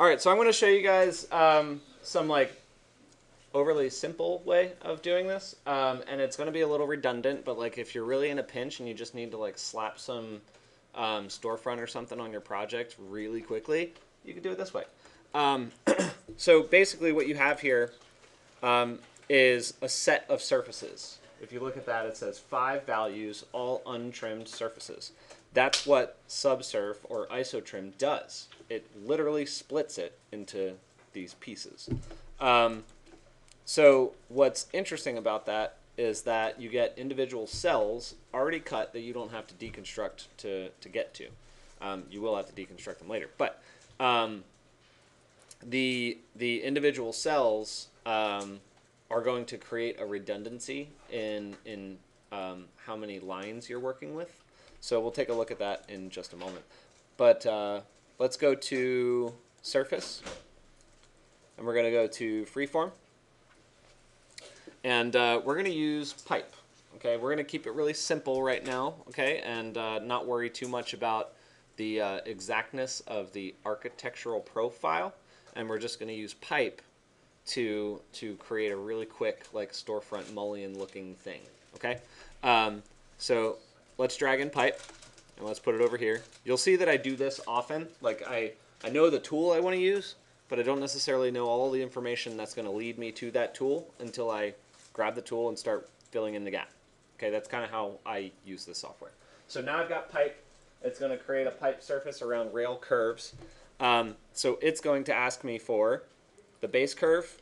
All right, so I'm going to show you guys um, some like overly simple way of doing this, um, and it's going to be a little redundant. But like if you're really in a pinch and you just need to like slap some um, storefront or something on your project really quickly, you can do it this way. Um, so basically, what you have here um, is a set of surfaces. If you look at that, it says five values, all untrimmed surfaces. That's what subsurf or isotrim does. It literally splits it into these pieces. Um, so what's interesting about that is that you get individual cells already cut that you don't have to deconstruct to, to get to. Um, you will have to deconstruct them later, but um, the the individual cells um, are going to create a redundancy in in um, how many lines you're working with. So we'll take a look at that in just a moment. But uh, let's go to surface, and we're going to go to freeform, and uh, we're going to use pipe. Okay, we're going to keep it really simple right now. Okay, and uh, not worry too much about the uh, exactness of the architectural profile, and we're just going to use pipe to to create a really quick like storefront mullion looking thing. Okay, um, so let's drag in pipe and let's put it over here. You'll see that I do this often. Like I I know the tool I want to use, but I don't necessarily know all the information that's going to lead me to that tool until I grab the tool and start filling in the gap. Okay, that's kind of how I use this software. So now I've got pipe. It's going to create a pipe surface around rail curves. Um, so it's going to ask me for the base curve,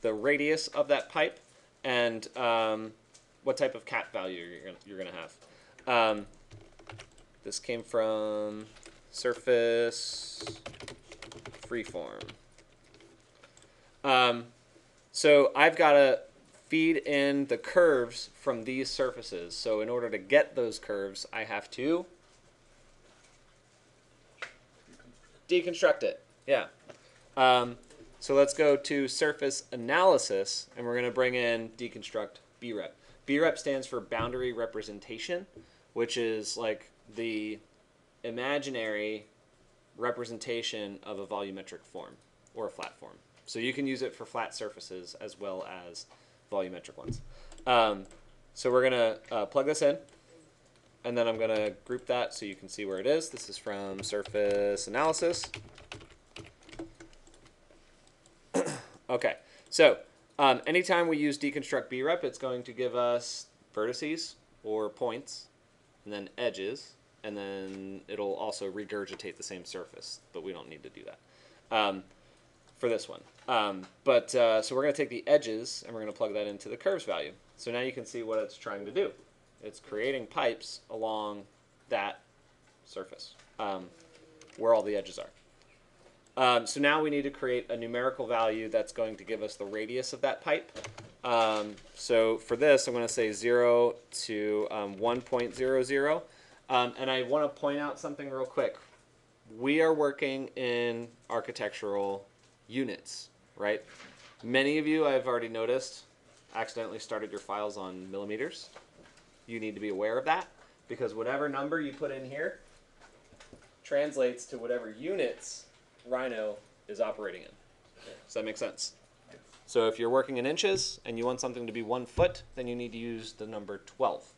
the radius of that pipe, and um, what type of cap value you're you're gonna have. Um, this came from Surface Freeform. Um, so I've got to feed in the curves from these surfaces. So in order to get those curves, I have to deconstruct it. Yeah. Um, so let's go to surface analysis, and we're going to bring in deconstruct BREP. BREP stands for boundary representation, which is like the imaginary representation of a volumetric form or a flat form. So you can use it for flat surfaces as well as volumetric ones. Um, so we're going to uh, plug this in, and then I'm going to group that so you can see where it is. This is from surface analysis. Okay, so um, anytime we use deconstruct brep, it's going to give us vertices or points, and then edges, and then it'll also regurgitate the same surface, but we don't need to do that um, for this one. Um, but uh, so we're going to take the edges and we're going to plug that into the curves value. So now you can see what it's trying to do. It's creating pipes along that surface um, where all the edges are. Um, so now we need to create a numerical value that's going to give us the radius of that pipe. Um, so for this, I'm going to say 0 to um, 1.00. Um, and I want to point out something real quick. We are working in architectural units, right? Many of you, I've already noticed, accidentally started your files on millimeters. You need to be aware of that because whatever number you put in here translates to whatever units Rhino is operating in. Does that make sense? So if you're working in inches and you want something to be one foot, then you need to use the number 12.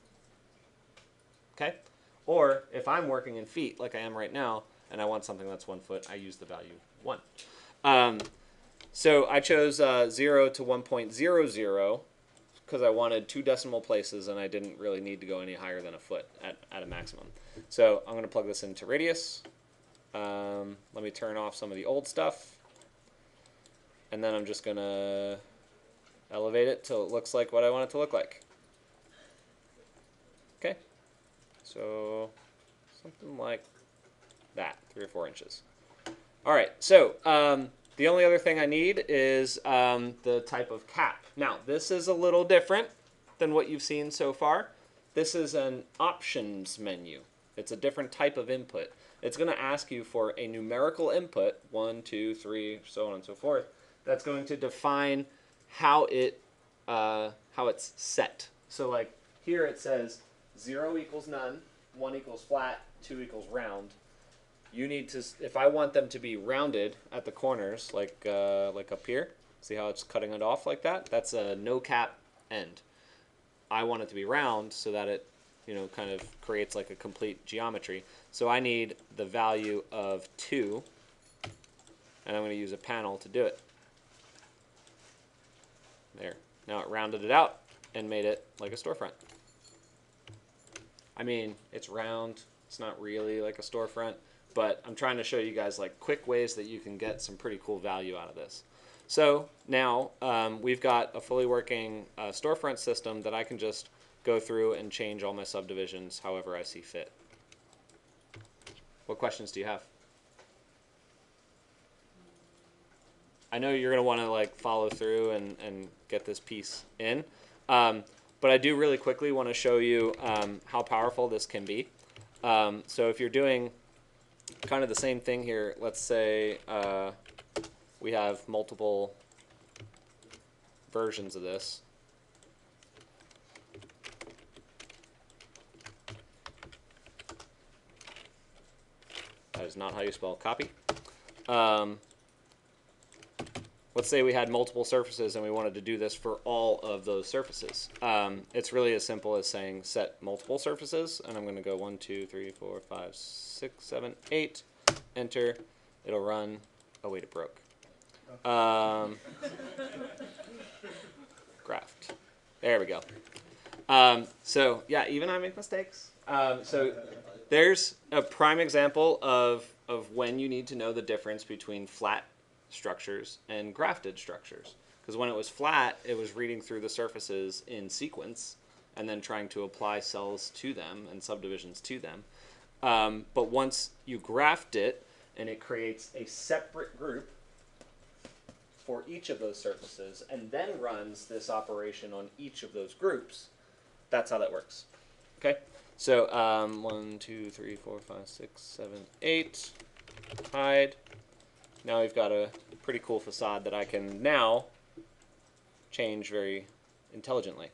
Okay? Or if I'm working in feet like I am right now and I want something that's one foot, I use the value 1. Um, so I chose uh, 0 to 1.00 because I wanted two decimal places and I didn't really need to go any higher than a foot at, at a maximum. So I'm going to plug this into radius. Um, let me turn off some of the old stuff. And then I'm just going to elevate it till it looks like what I want it to look like. Okay. So something like that, three or four inches. All right, so um, the only other thing I need is um, the type of cap. Now, this is a little different than what you've seen so far. This is an options menu. It's a different type of input it's going to ask you for a numerical input, one, two, three, so on and so forth, that's going to define how it uh, how it's set. So like here it says zero equals none, one equals flat, two equals round. you need to if I want them to be rounded at the corners, like uh, like up here. See how it's cutting it off like that? That's a no cap end. I want it to be round so that it, you know, kind of creates like a complete geometry. So I need the value of two, and I'm going to use a panel to do it. There. Now it rounded it out and made it like a storefront. I mean, it's round. It's not really like a storefront, but I'm trying to show you guys like quick ways that you can get some pretty cool value out of this. So now um, we've got a fully working uh, storefront system that I can just go through and change all my subdivisions however I see fit. What questions do you have? I know you're gonna want to like follow through and, and get this piece in, um, but I do really quickly want to show you um, how powerful this can be. Um, so if you're doing kind of the same thing here, let's say uh, we have multiple versions of this. Is not how you spell copy. Um, let's say we had multiple surfaces and we wanted to do this for all of those surfaces. Um, it's really as simple as saying set multiple surfaces, and I'm going to go one, two, three, four, five, six, seven, eight, enter. It'll run. Oh wait, it broke. Um, graft. There we go. Um, so yeah, even I make mistakes. Um, so there's a prime example of of when you need to know the difference between flat structures and grafted structures. Because when it was flat, it was reading through the surfaces in sequence and then trying to apply cells to them and subdivisions to them. Um, but once you graft it and it creates a separate group for each of those surfaces and then runs this operation on each of those groups, that's how that works. Okay? So um, one, two, three, four, five, six, seven, eight. Hide. Now we've got a pretty cool facade that I can now change very intelligently.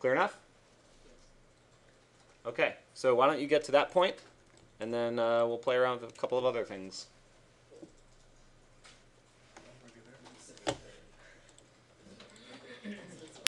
Clear enough? Okay, so why don't you get to that point, and then uh, we'll play around with a couple of other things.